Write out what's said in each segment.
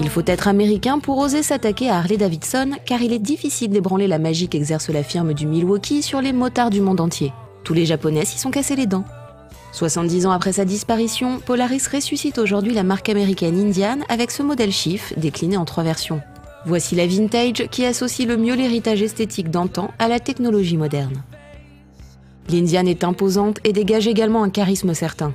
Il faut être américain pour oser s'attaquer à Harley Davidson, car il est difficile d'ébranler la magie qu'exerce la firme du Milwaukee sur les motards du monde entier. Tous les Japonais s'y sont cassés les dents. 70 ans après sa disparition, Polaris ressuscite aujourd'hui la marque américaine Indian avec ce modèle Chief décliné en trois versions. Voici la vintage qui associe le mieux l'héritage esthétique d'antan à la technologie moderne. L'Indian est imposante et dégage également un charisme certain.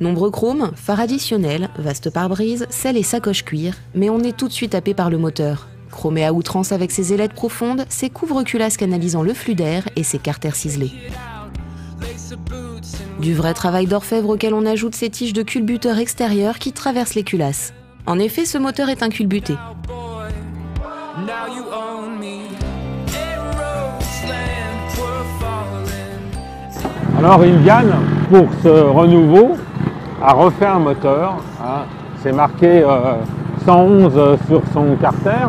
Nombreux chromes, phare additionnel, vaste pare-brise, selle et sacoche cuir, mais on est tout de suite happé par le moteur. Chromé à outrance avec ses ailettes profondes, ses couvre-culasses canalisant le flux d'air et ses carters ciselés. Du vrai travail d'orfèvre auquel on ajoute ces tiges de culbuteur extérieur qui traversent les culasses. En effet, ce moteur est un culbuté. Alors Indian, pour ce renouveau, a refait un moteur. Hein. C'est marqué 111 euh, sur son carter.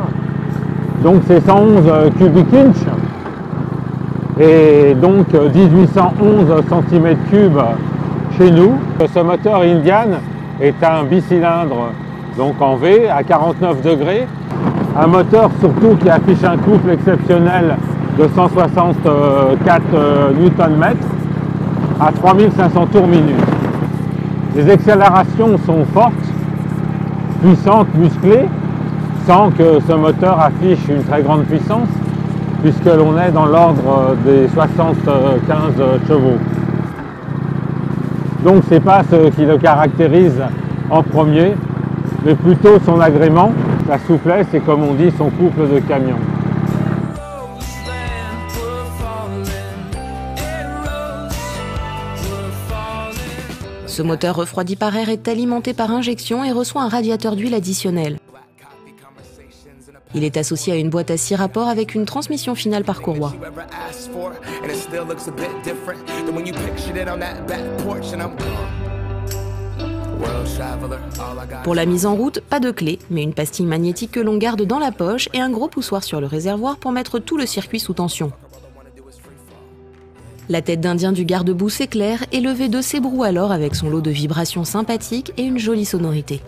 Donc c'est 111 euh, cubic inch. Et donc 1811 cm3 chez nous. Ce moteur Indian est un bicylindre donc en V à 49 degrés. Un moteur surtout qui affiche un couple exceptionnel de 164 euh, Nm à 3500 tours minute. Les accélérations sont fortes, puissantes, musclées, sans que ce moteur affiche une très grande puissance, puisque l'on est dans l'ordre des 75 chevaux. Donc ce n'est pas ce qui le caractérise en premier, mais plutôt son agrément, sa souplesse et comme on dit son couple de camion. Ce moteur refroidi par air est alimenté par injection et reçoit un radiateur d'huile additionnel. Il est associé à une boîte à six rapports avec une transmission finale par courroie. Pour la mise en route, pas de clé, mais une pastille magnétique que l'on garde dans la poche et un gros poussoir sur le réservoir pour mettre tout le circuit sous tension. La tête d'Indien du garde-boue s'éclaire et le V2 s'ébroue alors avec son lot de vibrations sympathiques et une jolie sonorité.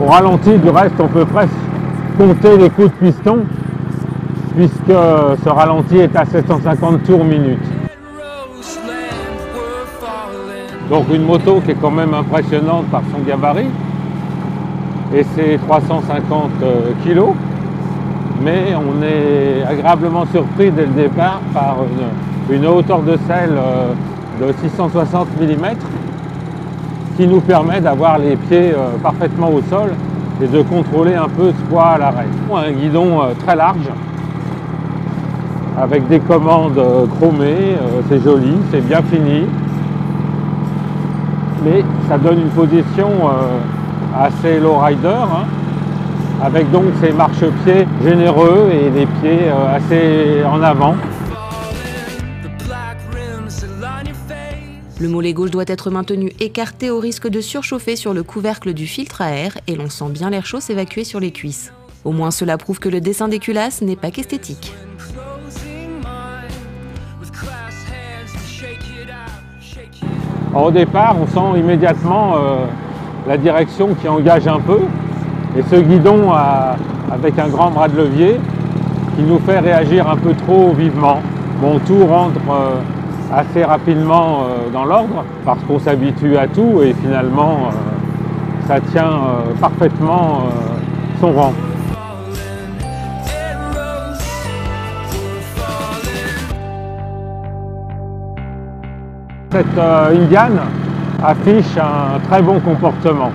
Au ralenti, du reste, on peut presque compter les coups de piston puisque ce ralenti est à 750 tours minute. Donc une moto qui est quand même impressionnante par son gabarit et ses 350 kg, mais on est agréablement surpris dès le départ par une, hauteur de selle euh, de 660 mm qui nous permet d'avoir les pieds euh, parfaitement au sol et de contrôler un peu ce poids à l'arrêt. Un guidon euh, très large avec des commandes euh, chromées, c'est joli, c'est bien fini. Mais ça donne une position assez low rider, hein, avec donc ces marchepieds généreux et des pieds assez en avant. Le mollet gauche doit être maintenu écarté au risque de surchauffer sur le couvercle du filtre à air et l'on sent bien l'air chaud s'évacuer sur les cuisses. Au moins cela prouve que le dessin des culasses n'est pas qu'esthétique. au départ, on sent immédiatement euh, la direction qui engage un peu. Et ce guidon avec un grand bras de levier qui nous fait réagir un peu trop vivement. Bon, tout rentre euh, assez rapidement euh, dans l'ordre parce qu'on s'habitue à tout et finalement ça tient parfaitement son rang. Cette euh, Indian affiche un très bon comportement.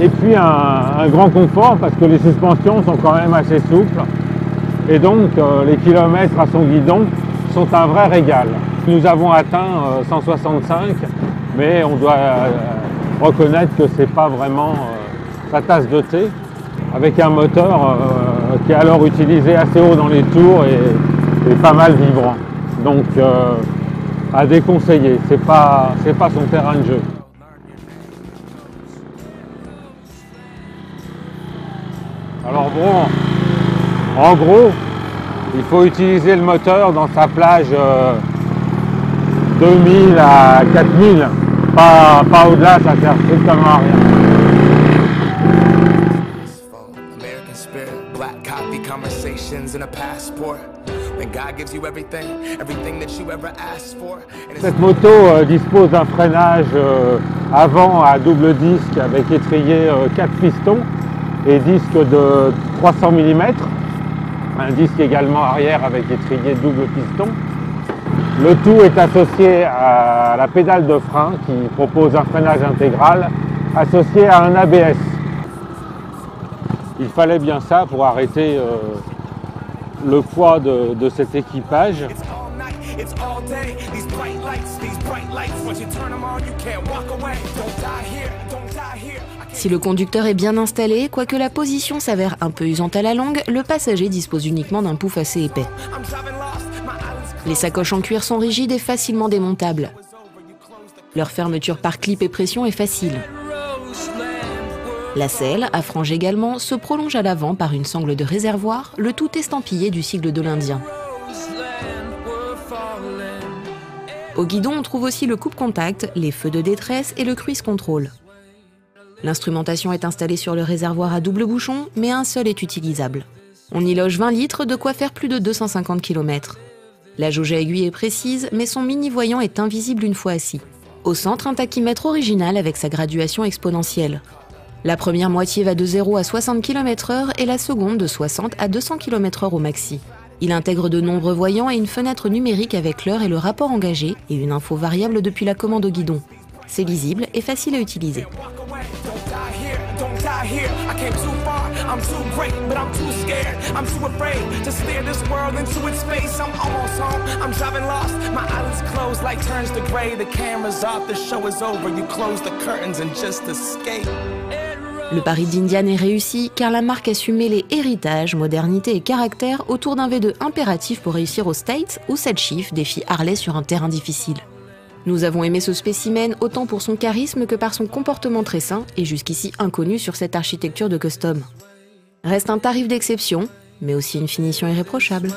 Et puis un, grand confort parce que les suspensions sont quand même assez souples. Et donc euh, les kilomètres à son guidon sont un vrai régal. Nous avons atteint 165, euh, mais on doit reconnaître que ce n'est pas vraiment sa tasse de thé, avec un moteur qui est alors utilisé assez haut dans les tours et, pas mal vibrant. Donc à déconseiller. Pas, c'est pas son terrain de jeu. Alors bon, en gros, il faut utiliser le moteur dans sa plage 2000 à 4000, pas, pas au-delà, ça sert strictement à rien. Cette moto euh, dispose d'un freinage euh, avant à double disque avec étrier 4 pistons et disque de 300 mm. Un disque également arrière avec étrier double piston. Le tout est associé à la pédale de frein qui propose un freinage intégral associé à un ABS. Il fallait bien ça pour arrêter euh, le poids de, de cet équipage. It's all night, it's all day. These bright lights, these bright lights. Once you turn them on, you can't walk away. Don't die here, don't die here. I can't Si le conducteur est bien installé, quoique la position s'avère un peu usante à la longue, le passager dispose uniquement d'un pouf assez épais. Les sacoches en cuir sont rigides et facilement démontables. Leur fermeture par clip et pression est facile. La selle, à frange également, se prolonge à l'avant par une sangle de réservoir, le tout estampillé du sigle de l'Indien. Au guidon, on trouve aussi le coupe-contact, les feux de détresse et le cruise control. L'instrumentation est installée sur le réservoir à double bouchon, mais un seul est utilisable. On y loge 20 litres, de quoi faire plus de 250 km. La jauge à aiguille est précise, mais son mini-voyant est invisible une fois assis. Au centre, un tachymètre original avec sa graduation exponentielle. La première moitié va de 0 à 60 km/h et la seconde de 60 à 200 km/h au maxi. Il intègre de nombreux voyants et une fenêtre numérique avec l'heure et le rapport engagé et une info variable depuis la commande au guidon. C'est lisible et facile à utiliser. Le pari d'Indian est réussi car la marque a su mêler héritage, modernité et caractère autour d'un V2 impératif pour réussir aux States où cette chiffre défie Harley sur un terrain difficile. Nous avons aimé ce spécimen autant pour son charisme que par son comportement très sain et jusqu'ici inconnu sur cette architecture de custom. Reste un tarif d'exception, mais aussi une finition irréprochable.